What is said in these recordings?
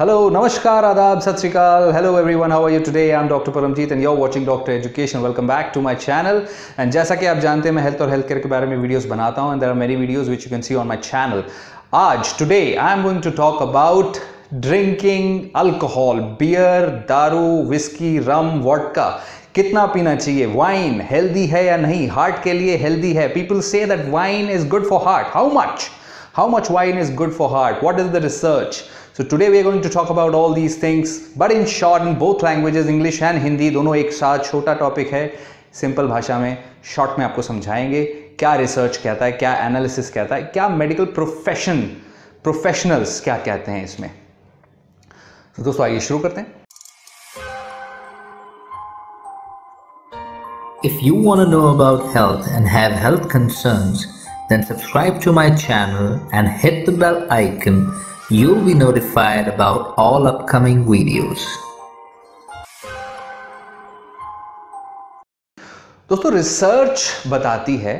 Hello नमस्कार आदाब सत श्रीकाल hello everyone how are you today I am doctor Paramjeet and you are watching doctor education welcome back to my channel and जैसा कि आप जानते हैं, मैं हेल्थ और हेल्थ केयर के बारे में वीडियोस बनाता हूँ एंड देर आर मेरी videos which you can see on my channel आज today I am going to talk about drinking alcohol beer दारू विस्की रम वॉटका कितना पीना चाहिए? वाइन हेल्दी है या नहीं? हार्ट के लिए हेल्दी है. People say that wine is good for heart how much how much wine is good for heart what is the research so today we are going to talk about all these things but in short in both languages english and hindi दोनों एक साथ छोटा topic है simple भाषा में short में आपको समझाएंगे क्या रिसर्च कहता है क्या एनालिसिस कहता है क्या मेडिकल प्रोफेशन प्रोफेशनल्स क्या कहते हैं इसमें तो दोस्तों आइए शुरू करते हैं If you want to know about health and have health concerns, then subscribe to my channel and hit the bell icon. You'll be notified about all upcoming videos. दोस्तों रिसर्च बताती है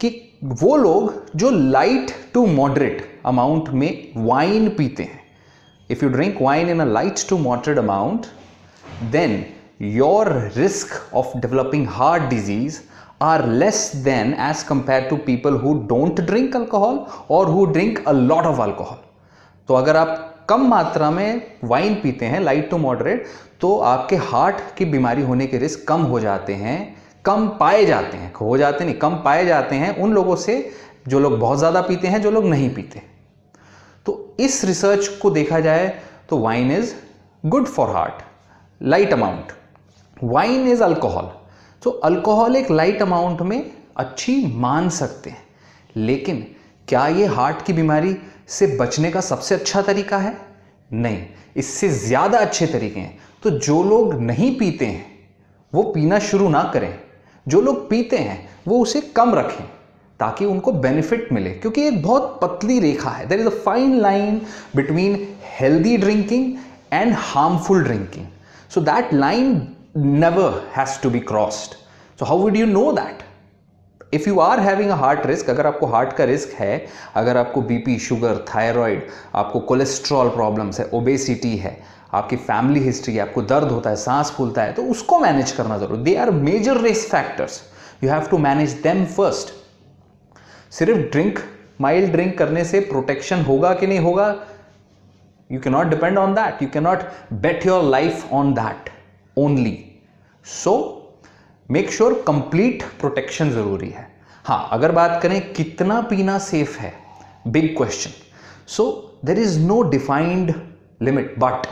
कि वो लोग जो लाइट टू मॉडरेट अमाउंट में wine पीते हैं if you drink wine in a light to moderate amount then your risk of developing heart disease are less than as compared to people who don't drink alcohol or who drink a lot of alcohol. तो अगर आप कम मात्रा में wine पीते हैं light to moderate तो आपके heart की बीमारी होने के रिस्क कम हो जाते हैं, कम पाए जाते हैं, हो जाते नहीं, कम पाए जाते हैं उन लोगों से जो लोग बहुत ज़्यादा पीते हैं, जो लोग नहीं पीते तो इस रिसर्च को देखा जाए तो wine is good for heart light amount wine is alcohol तो अल्कोहल एक लाइट अमाउंट में अच्छी मान सकते हैं। लेकिन क्या ये हार्ट की बीमारी से बचने का सबसे अच्छा तरीका है? नहीं, इससे ज़्यादा अच्छे तरीके हैं। तो जो लोग नहीं पीते हैं, वो पीना शुरू ना करें। जो लोग पीते हैं, वो उसे कम रखें, ताकि उनको बेनिफिट मिले। क्योंकि एक बहुत पतली रेखा है। There is a fine line between healthy drinking and harmful drinking so that line never has to be crossed. So how would you know that? If you are having a heart risk अगर आपको heart का risk है, अगर आपको BP sugar thyroid आपको cholesterol problems है obesity है, आपकी फैमिली हिस्ट्री है आपको दर्द होता है, सांस फूलता है तो उसको मैनेज करना ज़रूर। They are major risk factors you have to manage them first सिर्फ़ ड्रिंक माइल्ड ड्रिंक करने से प्रोटेक्शन होगा कि नहीं होगा? You cannot depend on that you cannot bet your life on that only so make sure complete protection ज़रूरी है। हाँ अगर बात करें कितना पीना सेफ़ है big question so there is no defined limit but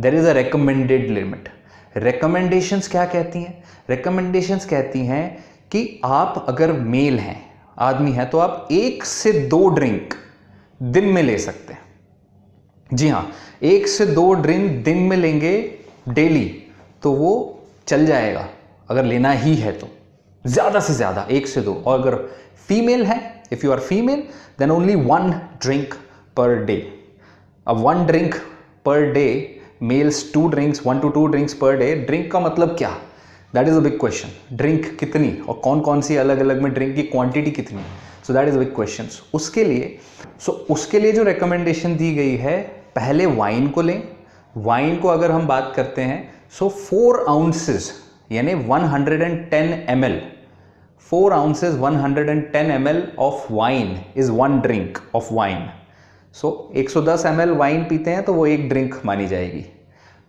there is a recommended limit recommendations क्या कहती हैं? रिकमेंडेशंस कहती हैं कि आप अगर मेल हैं, आदमी है तो आप एक से दो ड्रिंक दिन में ले सकते हैं। जी हाँ एक से दो ड्रिंक दिन में लेंगे डेली तो वो चल जाएगा अगर लेना ही है तो। ज़्यादा से ज़्यादा एक से दो। और अगर फीमेल है if you are female then only one drink per day अब one drink per day males two drinks one two two drinks per day drink का मतलब क्या? That is a big question drink कितनी? और कौन कौन सी अलग अलग में ड्रिंक की क्वांटिटी कितनी? So that is big question उसके लिए सो so, उसके लिए जो रिकमेंडेशन दी गई है पहले वाइन को लें। वाइन को अगर हम बात करते हैं सो फोर आउंसेस यानी 110 M L four ounces 110 M L of wine is one drink of wine 110 पीते हैं तो वो एक ड्रिंक मानी जाएगी.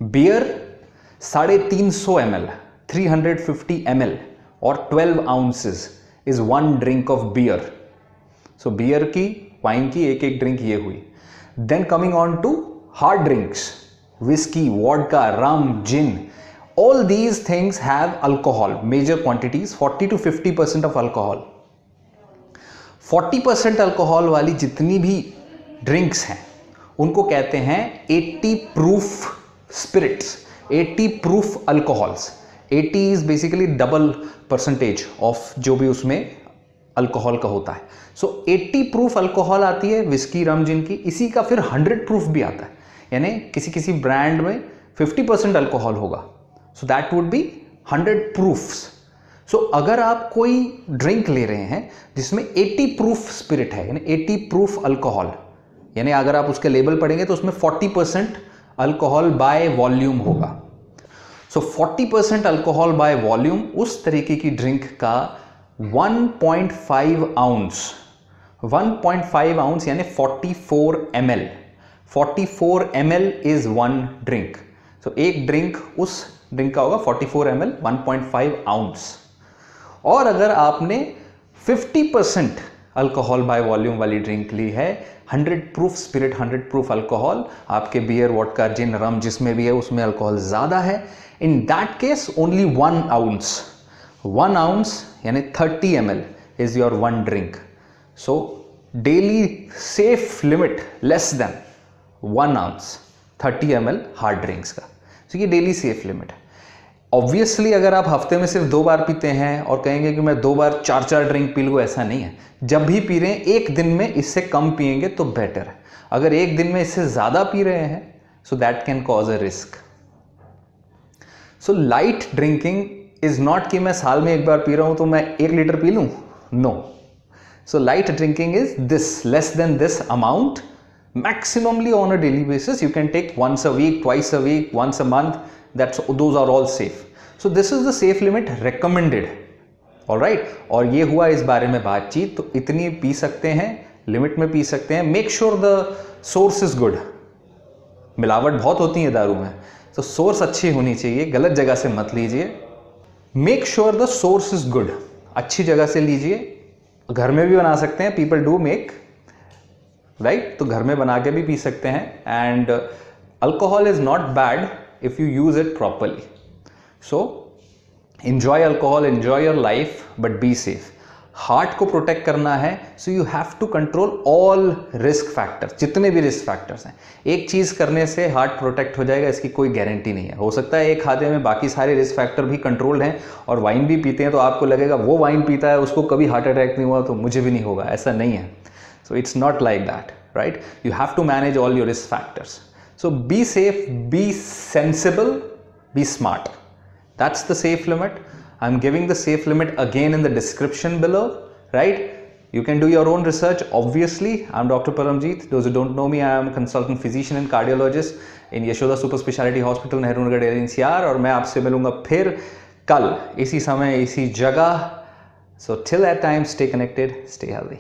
बियर साढ़े तीन सौ M L three hundred fifty M L और 12 ounces is one drink of beer so beer की वाइन की एक एक ड्रिंक ये हुई. Then coming on to hard drinks whiskey, vodka, rum, gin. All these things have alcohol, major quantities, 40 to 50% of alcohol. 40% alcohol वाली जितनी भी drinks हैं उनको कहते हैं 80 proof spirits 80 proof alcohols 80 is basically double percentage of जो भी उसमें अल्कोहल का होता है सो so, 80 प्रूफ अल्कोहल आती है विस्की रम जिन की इसी का फिर 100 प्रूफ भी आता है यानी किसी किसी ब्रांड में 50 परसेंट अल्कोहल होगा। So that would be 100 proofs so अगर आप कोई ड्रिंक ले रहे हैं, जिसमें 80 प्रूफ स्पिरिट है, यानी 80 प्रूफ अल्कोहल यानी अगर आप उसके लेबल पढ़ेंगे तो उसमें 40 परसेंट अल्कोहल बाय वॉल्यूम होगा। So forty percent alcohol by volume उस तरीके की ड्रिंक का 1.5 आउंस 1.5 आउंस यानी 44 M L forty four M L is one drink so एक ड्रिंक उस ड्रिंक का होगा 44 एम एल वन आउंस और अगर आपने 50 परसेंट अल्कोहल बाय वॉल्यूम वाली ड्रिंक ली है 100 प्रूफ स्पिरिट 100 प्रूफ अल्कोहल आपके बियर वॉटका जिन रम जिसमें भी है, उसमें अल्कोहल ज़्यादा है in that case only one ounce one ounce यानी 30 M is your one drink so daily safe limit less than one ounce 30 M hard drinks का। So ये डेली सेफ़ लिमिट है। ऑब्वियसली अगर आप हफ़्ते में सिर्फ़ दो बार पीते हैं और कहेंगे कि मैं दो बार, चार चार ड्रिंक पी लूँ, ऐसा नहीं है। जब भी पी रहे हैं, एक दिन में इससे कम पियेंगे तो बेटर है। अगर एक दिन में इससे ज़्यादा पी रहे हैं so that can cause a risk so light drinking is not कि मैं साल में एक बार पी रहा हूँ तो मैं एक लीटर पी लूँ? No so light drinking is this less than this amount maximally on a daily basis, you can take once a week, twice a week, once a month. That's, those are all safe. So this is the safe limit recommended. All right? और ये हुआ इस बारे में बातचीत। तो इतनी P सकते हैं लिमिट में पी सकते हैं। Make sure the source is good मिलावट बहुत होती है दारू में। तो सोर्स अच्छी होनी चाहिए। गलत जगह से मत लीजिए। Make sure the source is good अच्छी जगह से लीजिए। घर में भी बना सकते हैं। पीपल डू मेक राइट तो घर में बना के भी पी सकते हैं. And alcohol is not bad if you use it properly so enjoy alcohol enjoy your life but be safe heart को प्रोटेक्ट करना है so you have to control all risk factor जितने भी रिस्क फैक्टर्स हैं. एक चीज़ करने से heart protect हो जाएगा, इसकी कोई गारंटी नहीं है. हो सकता है एक खाते में बाकी सारे रिस्क फैक्टर भी कंट्रोल्ड हैं और वाइन भी पीते हैं तो आपको लगेगा वो वाइन पीता है, उसको कभी हार्ट अटैक नहीं हुआ तो मुझे भी नहीं होगा. ऐसा नहीं है. So it's not like that right you have to manage all your risk factors So be safe, be sensible, be smart. That's the safe limit. I'm giving the safe limit again in the description below, right? You can do your own research. Obviously, I'm Dr. Paramjeet. Those who don't know me, I am a consultant physician and cardiologist in Yashoda Super Speciality Hospital, Nehru Nagar, NCR. और मैं आपसे मिलूंगा फिर कल इसी समय इसी जगह So till that time, stay connected, stay healthy.